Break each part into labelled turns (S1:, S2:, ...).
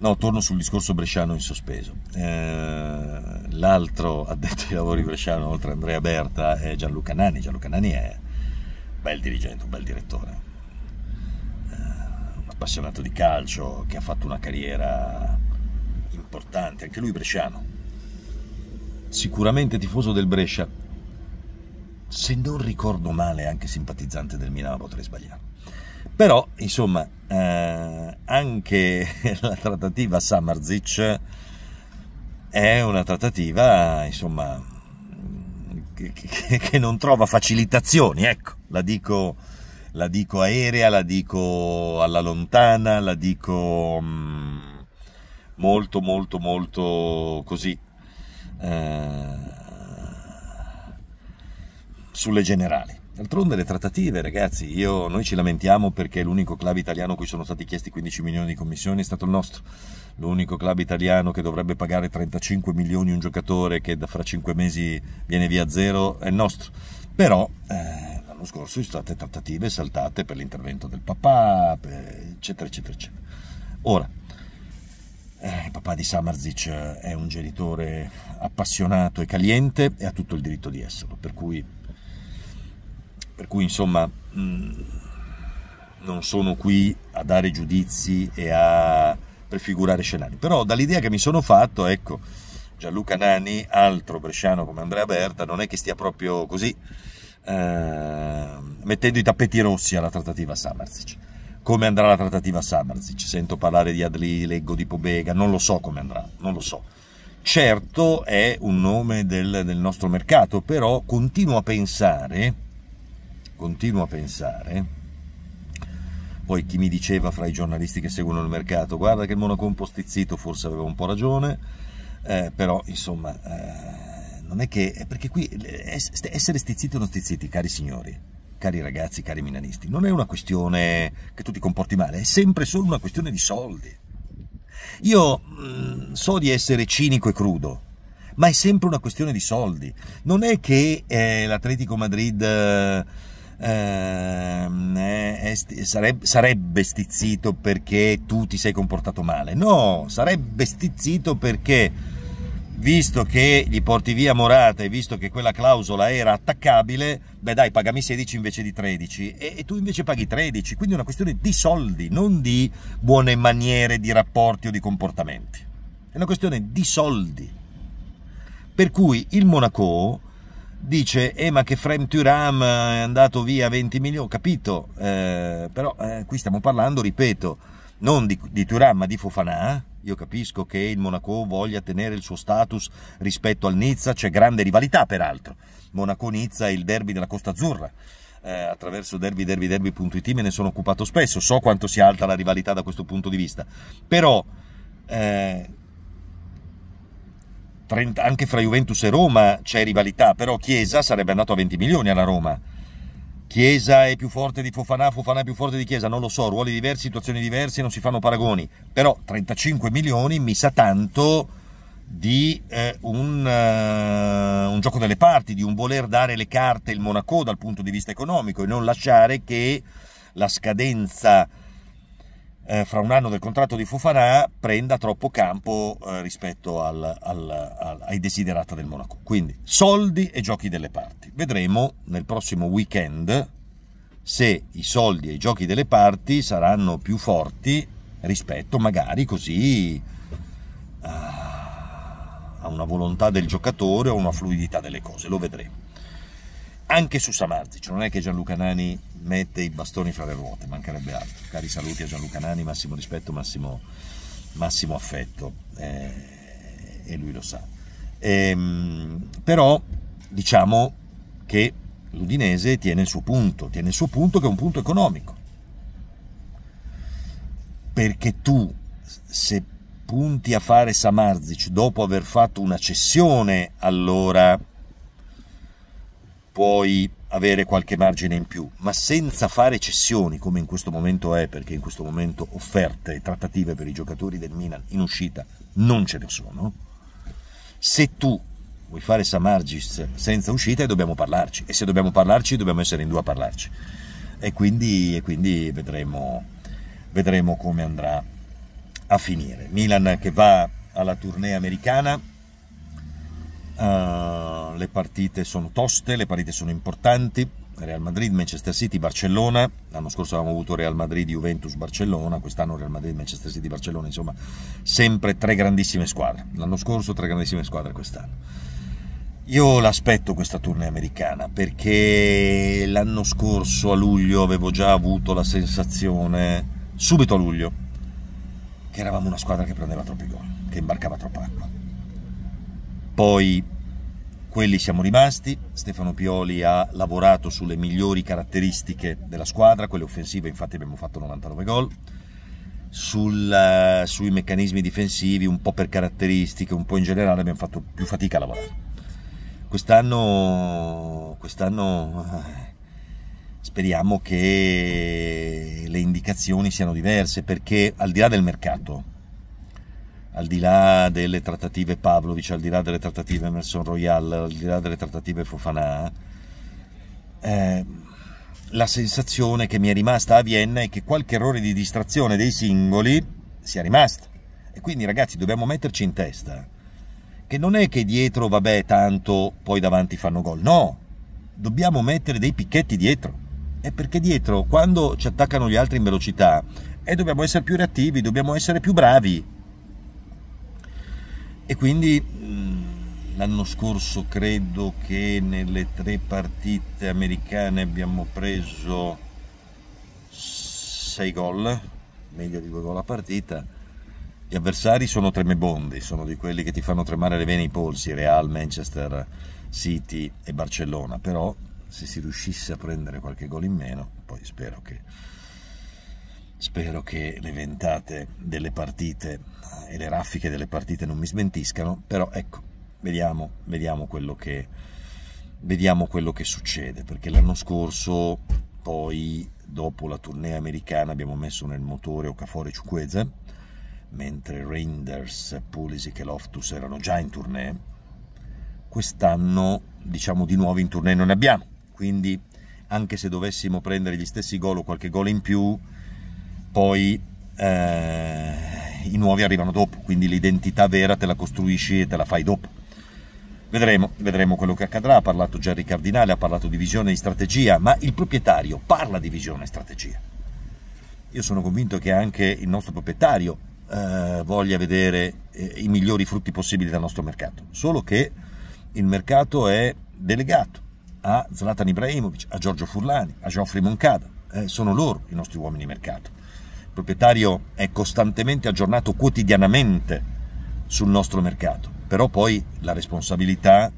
S1: No, torno sul discorso bresciano in sospeso. Eh, l'altro addetto ai lavori bresciano, oltre a Andrea Berta, è Gianluca Nani. Gianluca Nani è un bel dirigente, un bel direttore, eh, un appassionato di calcio che ha fatto una carriera importante, anche lui bresciano. Sicuramente tifoso del Brescia, se non ricordo male anche simpatizzante del Milan, potrei sbagliare. Però, insomma, eh, anche la trattativa Samarzic è una trattativa, insomma, che, che, che, non trova facilitazioni, ecco, la dico, la dico aerea, la dico alla lontana, la dico mh, mm, molto, molto, molto così, eh, sulle generali. D'altronde le trattative, ragazzi, io, noi ci lamentiamo perché l'unico club italiano a cui sono stati chiesti 15 milioni di commissioni è stato il nostro. L'unico club italiano che dovrebbe pagare 35 milioni un giocatore che da fra 5 mesi viene via zero è il nostro. Però eh, l'anno scorso ci sono state trattative saltate per l'intervento del papà, eccetera, eccetera, eccetera. Ora, eh, il papà di Samarzic è un genitore appassionato e caliente e ha tutto il diritto di esserlo, per cui per cui insomma mm, non sono qui a dare giudizi e a prefigurare scenari, però dall'idea che mi sono fatto, ecco, Gianluca Nani, altro bresciano come Andrea Berta, non è che stia proprio così eh, mettendo i tappeti rossi alla trattativa Samarzic. Come andrà la trattativa Samarzic? Sento parlare di Adli, leggo di Pobega, non lo so come andrà, non lo so. Certo è un nome del, del nostro mercato, però continuo a pensare continuo a pensare, poi chi mi diceva fra i giornalisti che seguono il mercato, guarda che il Monaco un po' stizzito forse aveva un po' ragione, eh, però insomma eh, non è che, perché qui essere stizziti o non stizziti, cari signori, cari ragazzi, cari milanisti, non è una questione che tu ti comporti male, è sempre solo una questione di soldi. Io mh, mm, so di essere cinico e crudo, ma è sempre una questione di soldi. Non è che eh, l'Atletico Madrid eh, eh, sarebbe, sarebbe stizzito perché tu ti sei comportato male. No, sarebbe stizzito perché visto che gli porti via Morata e visto che quella clausola era attaccabile, beh dai, pagami 16 invece di 13 e, e, tu invece paghi 13, quindi è una questione di soldi, non di buone maniere, di rapporti o di comportamenti. È una questione di soldi. Per cui il Monaco dice eh ma che Frame Turam è andato via a 20 milioni, ho capito, eh, però eh, qui stiamo parlando, ripeto, non di, di Turam ma di Fofana, io capisco che il Monaco voglia tenere il suo status rispetto al Nizza, c'è grande rivalità peraltro, Monaco-Nizza è il derby della Costa Azzurra, eh, attraverso derby-derby-derby.it me ne sono occupato spesso, so quanto sia alta la rivalità da questo punto di vista, però eh, 30, anche fra Juventus e Roma c'è rivalità, però Chiesa sarebbe andato a 20 milioni alla Roma. Chiesa è più forte di Fofana, Fofana è più forte di Chiesa, non lo so, ruoli diversi, situazioni diverse, non si fanno paragoni, però 35 milioni mi sa tanto di eh, un, uh, un, gioco delle parti, di un voler dare le carte il Monaco dal punto di vista economico e non lasciare che la scadenza eh, fra un anno del contratto di Fofana prenda troppo campo eh, rispetto al, al, al, ai desiderata del Monaco. Quindi soldi e giochi delle parti. Vedremo nel prossimo weekend se i soldi e i giochi delle parti saranno più forti rispetto magari così a, a una volontà del giocatore o una fluidità delle cose. Lo vedremo anche su Samarzic, non è che Gianluca Nani mette i bastoni fra le ruote, mancherebbe altro. Cari saluti a Gianluca Nani, massimo rispetto, massimo, massimo affetto, eh, e lui lo sa. Ehm, però diciamo che l'Udinese tiene il suo punto, tiene il suo punto che è un punto economico. Perché tu, se punti a fare Samarzic dopo aver fatto una cessione, allora puoi avere qualche margine in più, ma senza fare cessioni come in questo momento è, perché in questo momento offerte e trattative per i giocatori del Milan in uscita non ce ne sono. Se tu vuoi fare Samargis senza uscita dobbiamo parlarci, e se dobbiamo parlarci dobbiamo essere in due a parlarci. E quindi, e quindi vedremo, vedremo come andrà a finire. Milan che va alla tournée americana, uh, le partite sono toste, le partite sono importanti, Real Madrid, Manchester City, Barcellona, l'anno scorso avevamo avuto Real Madrid, Juventus, Barcellona, quest'anno Real Madrid, Manchester City, Barcellona, insomma sempre tre grandissime squadre, l'anno scorso tre grandissime squadre quest'anno. Io l'aspetto questa tournée americana perché l'anno scorso a luglio avevo già avuto la sensazione, subito a luglio, che eravamo una squadra che prendeva troppi gol, che imbarcava troppa acqua. Poi quelli siamo rimasti, Stefano Pioli ha lavorato sulle migliori caratteristiche della squadra, quelle offensive infatti abbiamo fatto 99 gol, sul, sui meccanismi difensivi un po' per caratteristiche, un po' in generale abbiamo fatto più fatica a lavorare. Quest'anno, quest'anno eh, speriamo che le indicazioni siano diverse perché al di là del mercato, al di là delle trattative Pavlovic, al di là delle trattative Emerson Royal, al di là delle trattative Fofana, eh, la sensazione che mi è rimasta a Vienna è che qualche errore di distrazione dei singoli sia rimasta. E quindi ragazzi dobbiamo metterci in testa che non è che dietro, vabbè, tanto, poi davanti fanno gol. No, dobbiamo mettere dei picchetti dietro. È perché dietro, quando ci attaccano gli altri in velocità, eh, dobbiamo essere più reattivi, dobbiamo essere più bravi. E quindi mm, l'anno scorso credo che nelle tre partite americane abbiamo preso 6 gol, meglio di due gol a partita. Gli avversari sono tremebondi, sono di quelli che ti fanno tremare le vene ai polsi, Real, Manchester City e Barcellona, però se si riuscisse a prendere qualche gol in meno, poi spero che, spero che le ventate delle partite e le raffiche delle partite non mi smentiscano, però ecco, vediamo, vediamo, quello, che, vediamo quello che succede, perché l'anno scorso poi dopo la tournée americana abbiamo messo nel motore Okafor e Ciuqueze, mentre Reinders, Pulisic e Loftus erano già in tournée, quest'anno diciamo di nuovo in tournée non ne abbiamo, quindi anche se dovessimo prendere gli stessi gol o qualche gol in più, poi eh, i nuovi arrivano dopo, quindi l'identità vera te la costruisci e te la fai dopo. Vedremo, vedremo quello che accadrà, ha parlato Gerry Cardinale, ha parlato di visione e di strategia, ma il proprietario parla di visione e strategia. Io sono convinto che anche il nostro proprietario eh, voglia vedere eh, i migliori frutti possibili dal nostro mercato, solo che il mercato è delegato a Zlatan Ibrahimovic, a Giorgio Furlani, a Geoffrey Moncada, eh, sono loro i nostri uomini di mercato. Proprietario è costantemente aggiornato quotidianamente sul nostro mercato, però poi la responsabilità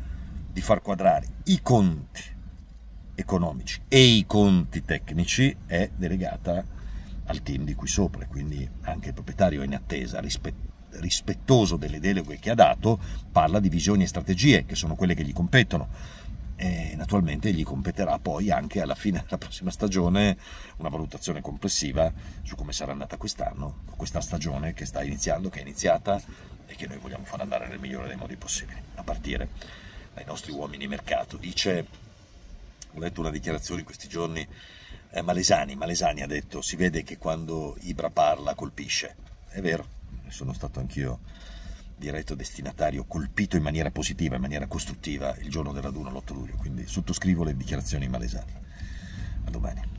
S1: di far quadrare i conti economici e i conti tecnici è delegata al team di qui sopra, quindi anche il proprietario è in attesa, rispettoso delle deleghe che ha dato, parla di visioni e strategie, che sono quelle che gli competono. E naturalmente gli competerà poi anche alla fine della prossima stagione una valutazione complessiva su come sarà andata quest'anno, questa stagione che sta iniziando, che è iniziata e che noi vogliamo far andare nel migliore dei modi possibili, a partire dai nostri uomini mercato. Dice, ho letto una dichiarazione in questi giorni eh, Malesani, Malesani ha detto si vede che quando Ibra parla colpisce, è vero, sono stato anch'io diretto destinatario colpito in maniera positiva, in maniera costruttiva il giorno del raduno l'8 luglio, quindi sottoscrivo le dichiarazioni Malesani. A domani.